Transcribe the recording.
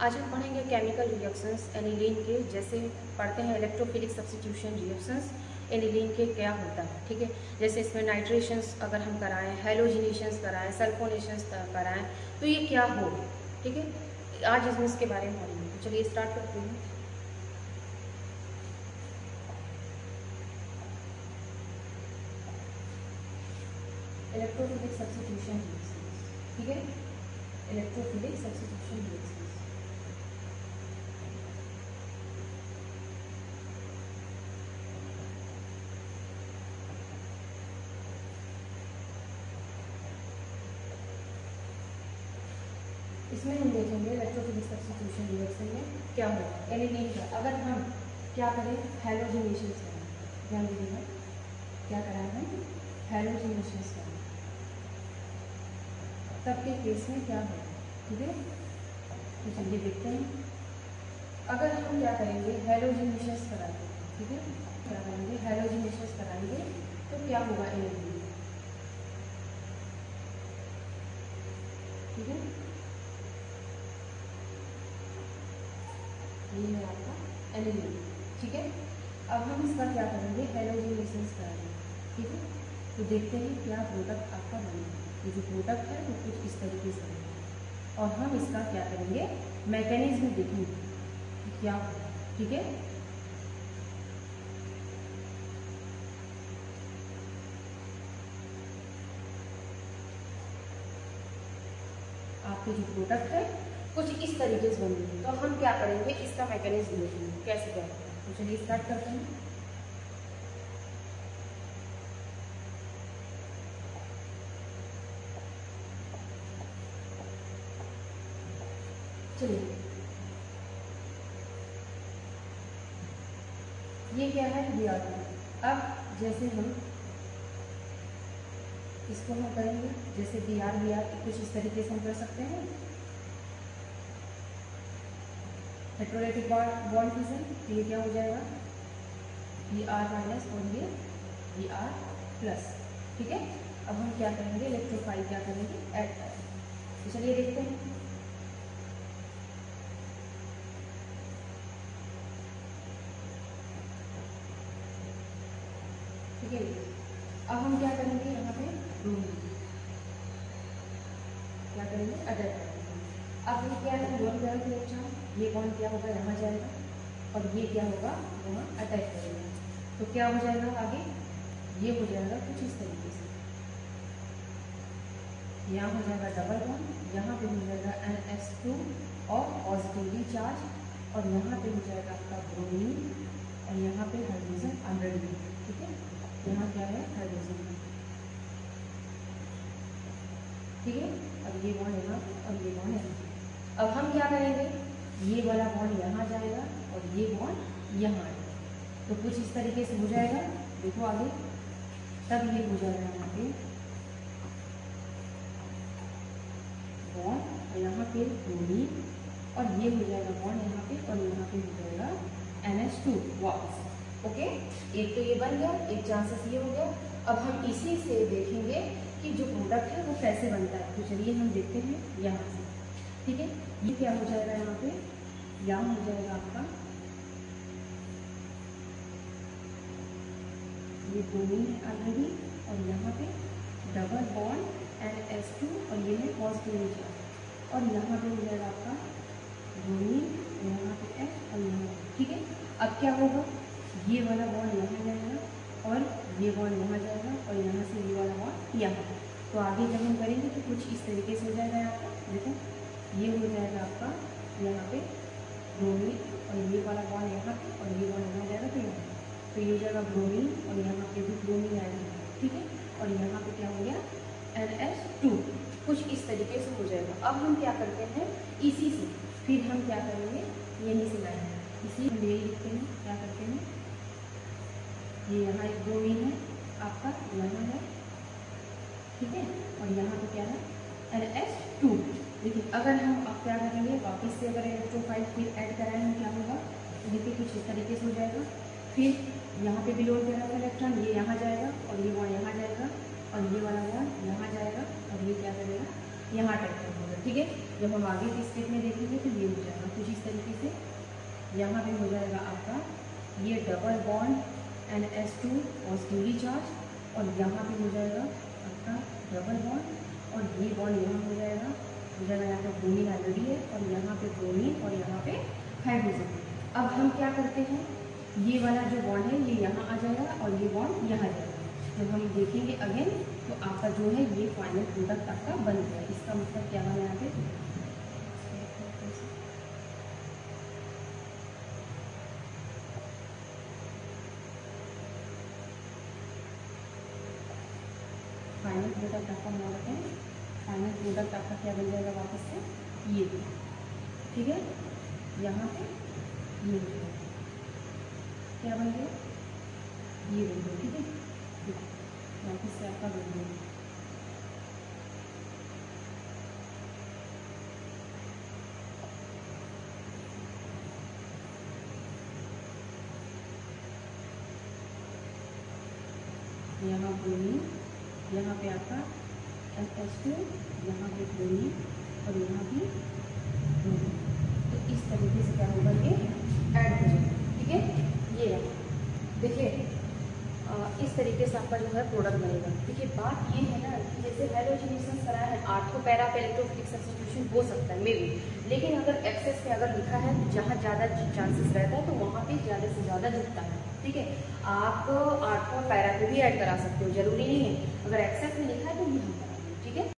आज हम पढ़ेंगे केमिकल रिएक्शंस एनिलीन के, जैसे पढ़ते हैं इलेक्ट्रोफिलिक सब्सटीट्यूशन रिएक्शंस एनिलीन के क्या होता है, ठीक है? जैसे इसमें नाइट्रेशंस अगर हम कराएँ हेलोजिनेशंस कराएँ सल्फोनेशंस कराएँ तो ये क्या हो, ठीक है? आज इसमें इसके बारे में पढ़ेंगे। तो चलिए स्टार्ट करते हैं। इलेक्ट्रोफिलिक सब्सटीट्यूशन रिएक्शंस ठीक है? इलेक्ट्रोफिलिक सब्सटीट्यूशन रिएक्शंस इसमें हम देखेंगे इलेक्ट्रोफिलिक सब्सटीट्यूशन रिएक्शन में क्या होगा। एनिलीन का अगर हम क्या करें हेलोजिनेशन करें। ध्यान दीजिएगा, क्या कराएँ हम हेलोजिनेशन करें। तब के केस में क्या होगा, ठीक है? तो चलिए देखते हैं। अगर हम क्या करेंगे हेलोजिनेशन कराएँगे ठीक है? क्या करेंगे हेलोजिनेशन कराएँगे तो क्या होगा एनिलीन ठीक है? ये है आपका एनिलीन ठीक है? अब हम इसका क्या करेंगे? हेलोजिनेशन कराएँगे ठीक है? तो देखते हैं क्या प्रोडक्ट आपका बनेगा ये जो प्रोडक्ट है, वो कुछ इस तरीके से बनेगा और हम इसका क्या करेंगे? मैकेनिज्म देखेंगे क्या ठीक है? आपके जो प्रोडक्ट है कुछ इस तरीके से बनेंगे तो हम क्या करेंगे? इसका मैकेनिज्म देखेंगे। कैसे क्या तो चलिए स्टार्ट करते हैं। ये क्या है? आर अब जैसे हम इसको हम करेंगे, जैसे बी आर बी आर कुछ इस तरीके से हम कर सकते हैं। हेट्रोलेटिक बॉन्ड फिजन तो ये क्या हो जाएगा? बी आर माइनस और ये बी आर प्लस ठीक है? अब हम क्या करेंगे? इलेक्ट्रोफाइल क्या करेंगे? ऐड करेंगे तो चलिए देखते हैं। ठीक है? अब हम क्या करेंगे यहाँ पे? क्या करेंगे? अटैक करेंगे अब ये क्या है वन ग्राम इलेक्ट्रॉन ये बॉन्ड क्या होगा, यहाँ जाएगा, और ये क्या होगा, वहाँ अटैच करेगा। तो क्या हो जाएगा आगे? ये हो जाएगा कुछ इस तरीके से। यहाँ हो जाएगा डबल बॉन्ड यहाँ पे हो जाएगा एन एस टू और पॉजिटिवली चार्ज और यहाँ पे हो जाएगा आपका ब्रोमीन और यहाँ पे हाइड्रोजन अनरेडी ठीक है? यहाँ क्या है? हाइड्रोजन ठीक है? अब ये बॉन्ड यहाँ और ये बॉन्ड यहाँ। अब हम क्या करेंगे? ये वाला बॉन्ड यहाँ जाएगा और ये बॉन्ड यहाँ आएगा तो कुछ इस तरीके से हो जाएगा। देखो आगे। तब ये हो जाएगा यहाँ पे बॉन्ड और यहाँ पे ब्रोमीन और ये हो जाएगा बॉन्ड यहाँ पे और यहाँ पे हो जाएगा एन एच टू वापस ओके एक तो ये बन गया, एक चांसेस ये हो गया। अब हम इसी से देखेंगे कि जो प्रोडक्ट है वो कैसे बनता है। तो चलिए हम देखते हैं यहाँ से। ठीक है? ये क्या हो जाएगा यहाँ पे? यहाँ हो जाएगा आपका। ये ब्रोमीन है ऑलरेडी और यहाँ पे double bond N S two और ये है पॉजिटिव चार्ज और यहाँ पे हो जाएगा आपका ब्रोमीन यहाँ पे एच और यहाँ ठीक है? अब क्या होगा? ये वाला बॉन्ड यहाँ जाएगा, और ये बॉन्ड यहाँ जाएगा, और यहाँ से ये वाला बॉन्ड यहाँ। तो आगे जब हम करेंगे तो कुछ इस तरीके से हो जाएगा पर देखो ये हो जाएगा आपका यहाँ पे ब्रोमीन और ये वाला बॉन्ड यहाँ पे और ये बॉन्ड यहाँ जाएगा तो यहाँ तो ये हो जाएगा ब्रोमीन और यहाँ पे भी ब्रोमीन आएगा ठीक है? और यहाँ पे क्या हो गया? एन एस टू कुछ इस तरीके से हो जाएगा। अब हम क्या करते हैं? इसी से फिर हम क्या करेंगे? यहीं से लाएँगे। इसी हम यही लिखते हैं। क्या करते हैं? ये यहाँ एक ब्रोमीन है। आपका यहाँ है। ठीक है? और यहाँ पे क्या है? एन एस टू देखिए, अगर हम अब क्या करेंगे, वापस से अगर इलेक्ट्रोफाइल फिर ऐड कराएँगे क्या होगा? देखिए, कुछ इस तरीके से हो जाएगा। फिर यहाँ पे बिलोड कर रहा था इलेक्ट्रॉन ये यहाँ जाएगा और ये वहाँ यहाँ जाएगा और ये वाला बॉन्ड यहाँ जाएगा और ये क्या करेगा? यहाँ कर होगा ठीक है? जब हम आगे की स्टेप में देखेंगे तो ये हो जाएगा। कुछ इस तरीके से यहाँ पे हो जाएगा आपका ये double bond N S two positively charge और यहाँ पे हो जाएगा आपका डबल बॉन्ड और ये बॉन्ड यहाँ हो जाएगा। जाएगा यहाँ पे ब्रोमीन ऑलरेडी है और यहाँ पे ब्रोमीन और यहाँ पे हाइड्रोजन अब हम क्या करते हैं? ये वाला जो बॉन्ड है, ये यहाँ आ जाएगा और ये बॉन्ड यहाँ जाएगा। जब हम देखेंगे अगेन तो आपका जो है, ये फाइनल प्रोडक्ट आपका बन गया। इसका मतलब क्या है? यहाँ पे फाइनल प्रोडक्ट आपका रखते हैं। फाइनल प्रोडक्ट आपका क्या बन जाएगा वापस से? ये ठीक है? यहाँ पे ये क्या बन गया? ये बन गया। ठीक है? वापस से आपका बन यहाँ ब्रोमीन यहाँ पे आपका एस एस टू यहाँ पे ब्रोमीन और यहाँ भी तो इस तरीके से क्या होगा ये? ऐड हो जाएगा, ठीक है? ये देखिए इस तरीके से आपका जो है प्रोडक्ट बनेगा। देखिए, बात ये है ना कि जैसे हेलोजिनेशन कराया है आठों पैरा पे सब्सटीट्यूशन हो सकता है मे भी लेकिन अगर एक्सेस पे अगर लिखा है तो जहाँ ज़्यादा चांसेस रहता है तो वहाँ पे ज़्यादा से ज़्यादा जुटता है, ठीक है? आप आठों पैरा पे भी ऐड करा सकते हो, ज़रूरी नहीं है। अगर एक्सेस में लिखा है तो यहाँ करा ठीक है